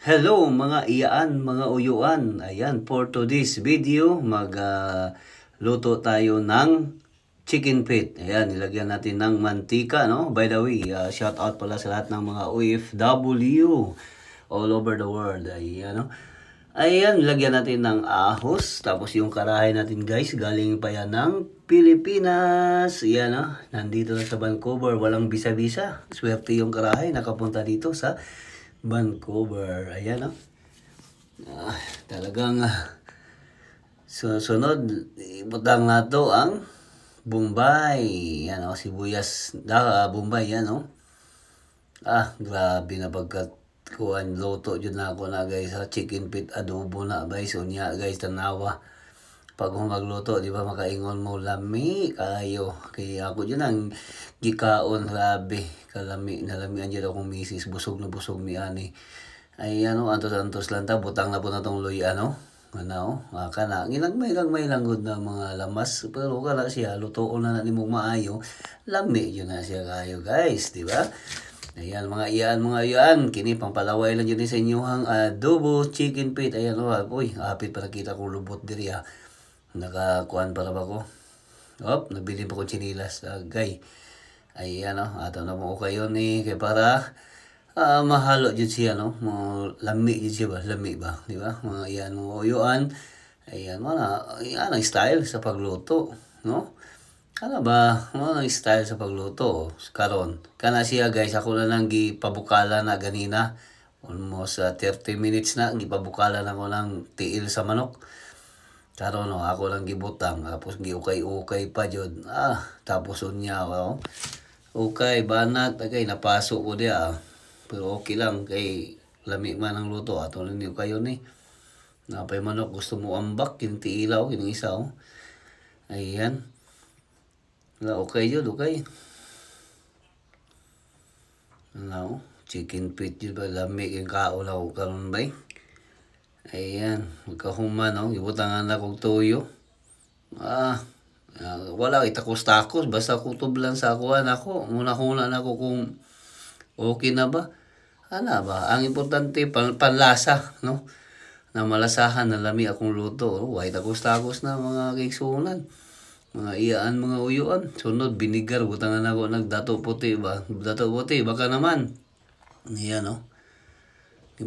Hello mga iyaan, mga uyuan. Ayan, for today's video, mag ah, luto tayo ng chicken feet. Ayan, nilagyan natin ng mantika, no? By the way, ah, shout out pala sa lahat ng mga OFW all over the world. Ayan, no? Ayan, nilagyan natin ng ahos. Tapos yung karahay natin, guys, galing pa yan ng Pilipinas. Ayan, no? Nandito na sa Vancouver, walang bisa-bisa. Swerte yung karahay, nakapunta dito sa Vancouver. Ayan, no? Ah, talagang ah, susunod, ibutang na to ang Bombay. Yan, oh, sibuyas. Da, Bombay, yan, oh. Ah, grabe na pagkat kuan loto jud na ako na guys sa chicken pit adobo na guys unya guys tanawa pag mo magluto di ba makaingon mo lami kayo. Kay ako jud ang gikaon grabe. Kalami nalami jud akong misis. Busog na busog mi ani. Ay ano antos antos lang ta. Butang na po na tong luy ano. Ano ah, kana. Ginagmay lang gud na mga lamas. Pero kana siya lutoon na na nimo maayo. Lami yun na siya kayo guys di ba? Ayan mga iyan mga iyan. Kini pampalaway lang yun sa inyong adobo chicken feet. Ayan o oh, uy apit para kita kong lubot diri ha nakakuan para ba ko op nabili pa ko chinilas. Uh, gay. Ayan o oh, ato na mo kayo ni kay para uh, mahalo jud siya no? Mo lami jud siya ba? Lami ba? Di ba? Mga iyan mga uyuan. Ayan mga iyan ang style sa pagluto no? Ano ba, ano ang style sa pagluto karon. Kana siya guys, ako na lang gipabukala na ganina. Almost uh, 30 minutes na gipabukala na ko ng tiil sa manok. Karon no, ako lang gibutang tapos giukay-ukay pa jud. Ah, tapos unya ako. Okay, banat kay napasok ko dia. Pero okay lang kay lami man ang luto ato ni kayo ni. Napay manok gusto mo ambak kin tiilaw kin isa oh. Ayan. Na okay yun, okay. Ano, chicken feet yun ba, lamig yung kaulaw karon ba Ayan, magkahuman, no? Ibutangan na kong tuyo. Ah, uh, wala, itakos-takos. Basta kutob lang sa akuan ako. Muna-huna na ako kung okay na ba. Ano ba? Ang importante, pan panlasa, no? Na malasahan na lami akong luto. Oh, White takos-takos na mga kaigsunan mga iyaan mga uyuan sunod binigar butangan ako nagdato puti ba dato puti baka naman niya no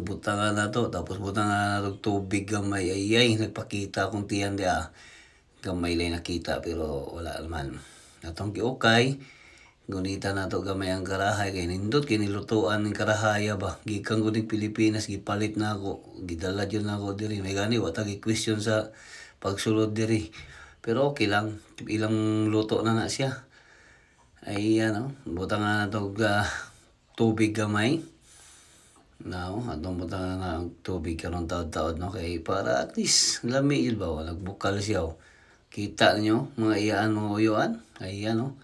butangan na to. Tapos butangan na to tubig gamay. Ay ay nagpakita kung tiyan dia gamay lang nakita pero wala naman. Atong giukay gunita na to gamay ang karahay kay nindot kinilutuan ng karahaya ba gikan ko Pilipinas gipalit na ako. Gidala jud na ako diri. May gani wa ta question sa pagsulod diri. Pero okay lang. Ilang luto na na siya. Ay ano, butang na ito uh, tubig gamay. Now, atong butang na tubig karon taod-taod no kay para at least lami yun ba nagbukal siya. Oh. Kita niyo mga iyaan mga uyuan. Ay ano.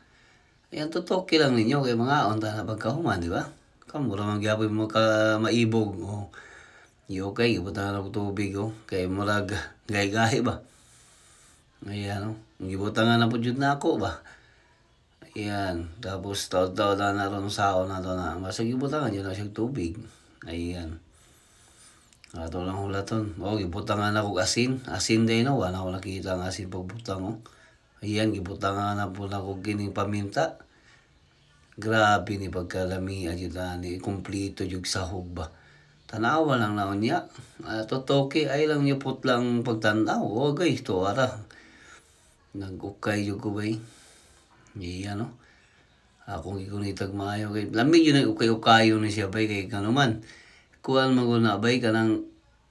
Ayan tutok lang ninyo kay mga onta na pagkahuman, di ba? Kamura man gyapon mo ka maibog. Oh. Yo kay butang na tubig oh. Kay murag gay-gahi ba? Ayan, oh. Gibutan nga na po dyan na ako ba? Ayan. Tapos taod-taod na naroon sa ako na to na. Basta gibutan nga dyan na siya tubig. Ayan. Ato lang hulaton. O, oh, gibutan nga na ako asin. Asin din, no? Wala ko nakita ang asin pagbutang, oh. Ayan, gibutan nga na po na kining paminta. Grabe ni pagkalami. Ayan, ni kumplito yung sahog ba? Tanawa lang na niya. Uh, totoki ay lang put lang pagtanaw. O, guys, to ara nagukay jud ko iya no akong gikunitag maayo kay lamig yun ang ukay-ukayo ni siya bay kay kanuman. Kuan maguna bay kanang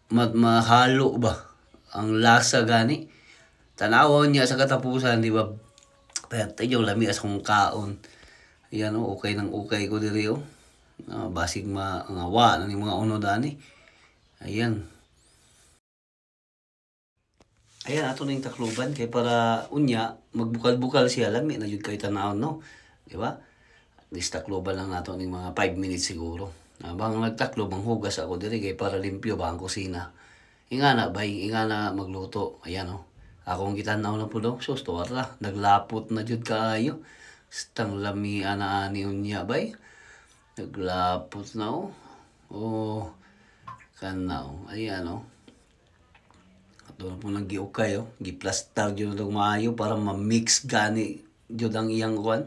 mat mahalo ba ang lasa gani? Tanawon niya sa katapusan di ba? Pero yung lami as kong kaon. Yan o okay nang okay ko diri o uh, basig ma ngawa na ni mga uno dani. Ayan. Ayan, ato na yung takluban. Kaya para unya, magbukal-bukal siya, lami na yun kayo tanawon, no? Di ba? Least takluban lang nato ng mga 5 minutes siguro. Abang nagtaklo, hugas ako diri kay para limpyo ba ang kusina. Inga na, bay, inga na magluto. Ayan, no? Akong kitanaw na po daw. So, ra. Naglapot na jud kaayo. Stang lami ana ani unya bay. Naglapot na, oh. Oh, Kanaw. Ayan o. Ato na po nang giukay o. Giplastar yun na maayo para ma-mix gani yun ang iyang kwan.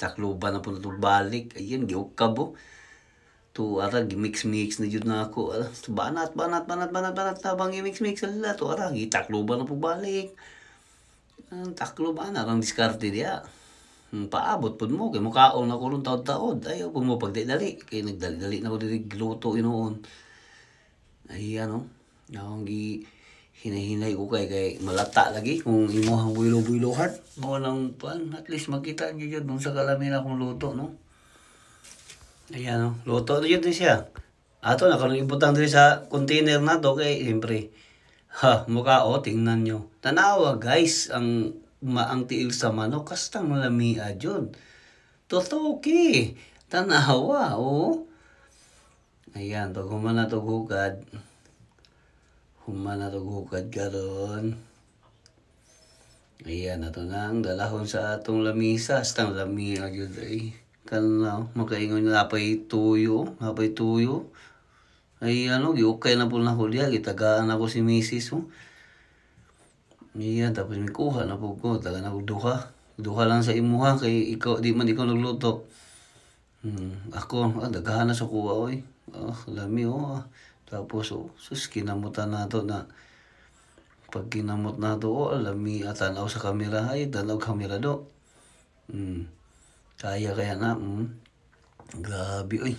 Takluban na po na balik. Ayan, giukab o. Tu ara gimix-mix na jud na ako. Ara, banat banat banat banat banat tabang gimix-mix ala tu ara gitakluban na po balik. Ang takluban na ang diskarte dia. Hmm, paabot pud mo kay mukaon na ko ron taod-taod. Ayaw pud mo pagdali kay nagdali-dali na ko diri gluto inoon. Ay ano, akong gi hinahinay ko kay kay malata lagi kung imuhang builo-builo heart. Mo nang pan at least makita niyo jud dun sa kalamin akong luto no. Ayan o, luto na yun siya. Ato, nakaroon ibutang din sa container na to kay siyempre. Ha, mukha o, tingnan nyo. Tanawa guys, ang maang tiil sa manok, kastang malamia dyan. Totoki, tanawa o. Ayan, to human na to gugad. Human na to gugad karon. Ayan, ato na ang dalahon sa atong lamisa. Astang lamia dyan ay kanaw makaingon na napay tuyo napay tuyo ay ano giukay na po na ko diya gitagaan ako si misis mo iya tapos may kuha na po ko taga na po duha duha lang sa imuha kay ikaw di man ikaw nagluto hmm, ako ah, dagahan na sa kuha oy ah, lami oh ah. Tapos oh, sus kinamutan na to na pag kinamot na to oh, lami atanaw sa kamera ay tanaw kamera do hmm. Kaya kaya na, mm. Grabe, oy.